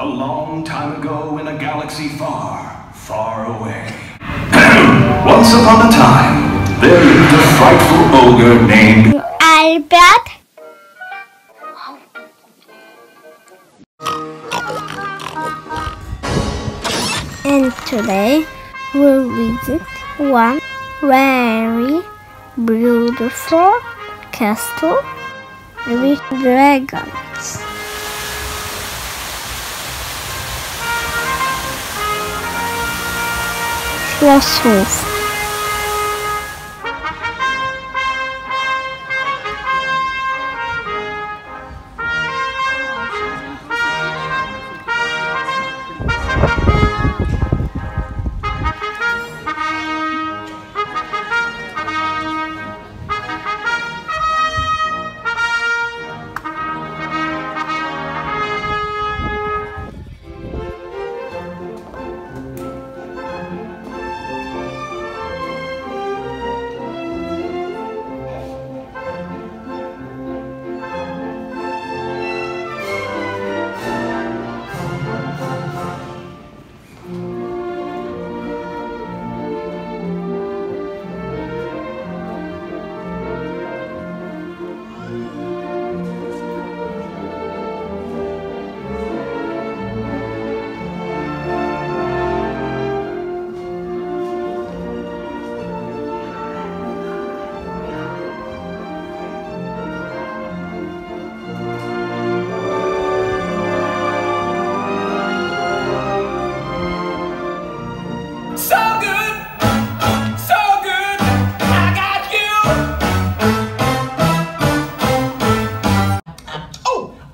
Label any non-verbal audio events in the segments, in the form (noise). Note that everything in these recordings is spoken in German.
A long time ago in a galaxy far, far away. (clears throat) Once upon a time, there lived a frightful ogre named Albert. And today we'll visit one very beautiful castle with dragons. crossroads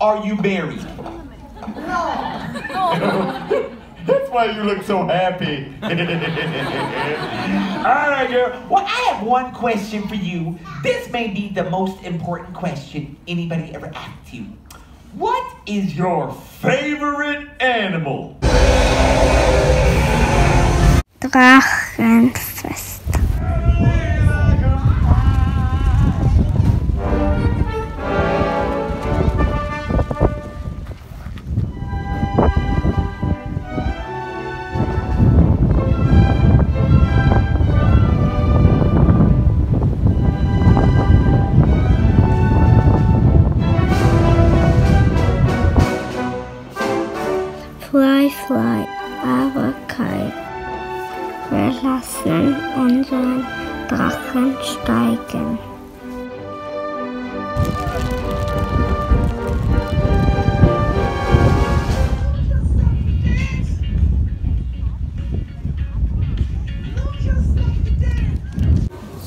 are you married? (laughs) No. That's why you look so happy. (laughs) All right, girl. Well, I have one question for you. This may be the most important question anybody ever asked you. What is your Favorite animal? Drachenfest. Fly, aber kalt. Wir lassen unseren Drachen steigen.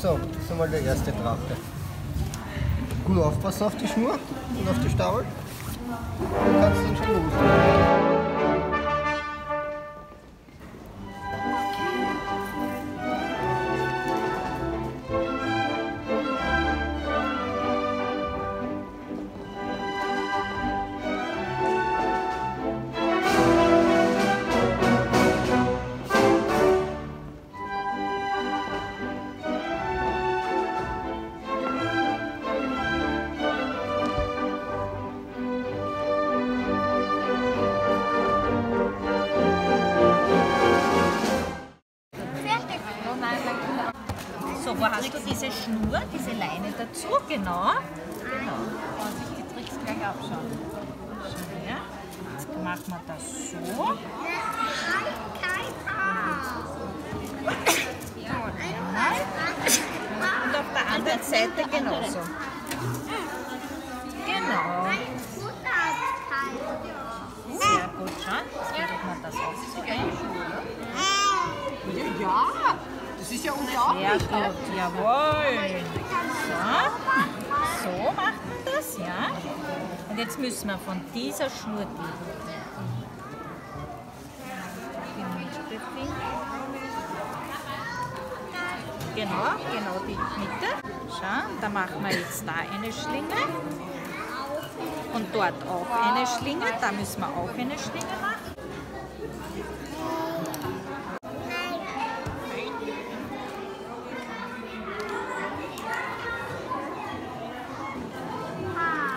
So, das ist einmal der erste Drache. Gut aufpassen auf die Schnur und auf die Staul. Du kannst ihn schon losen. So, wo hast du diese Schnur, diese Leine dazu? Genau. Genau. Und die Tricks gleich abschauen. Schau her. Jetzt machen wir das so. Und auf der anderen Seite genauso. Genau. Sehr gut, schau. Jetzt legt man das auch so das ist ja unglaublich. Sehr gut, jawohl. So, so macht man das, ja. Und jetzt müssen wir von dieser Schnur die. Genau, genau die Mitte. Schau, da machen wir jetzt da eine Schlinge. Und dort auch eine Schlinge. Da müssen wir auch eine Schlinge machen.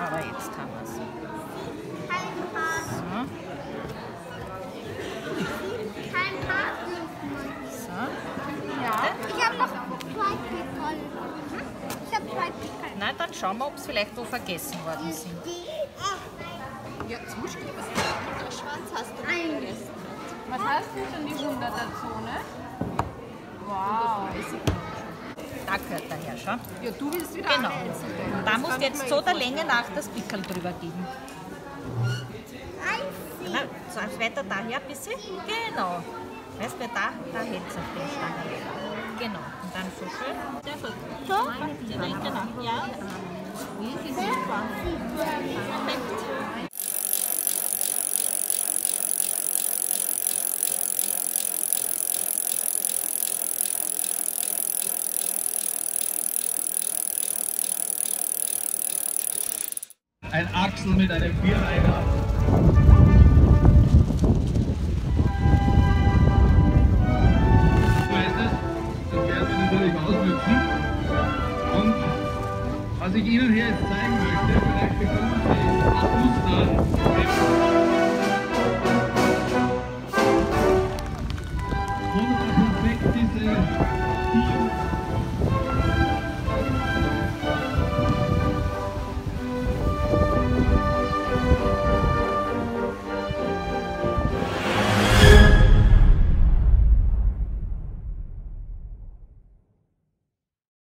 Aber jetzt haben wir es. So. Schauen wir, ob es vielleicht wo vergessen worden sind. Ja, zum Beispiel, was der Schwanz hast du vergessen. Was hast du denn die 100er-Zone? Wow. Da gehört der her, schau. Ja, du willst wieder Genau. Und da musst du jetzt so der Länge nach das Pickel drüber geben. Na, so weiter daher ein bisschen. Genau. Weißt du, da, da hält es auf den Stangen. Genau. Und dann so schön. So. So? Genau. Ja. Perfekt. Ein Achsel mit einem Vierbeiner.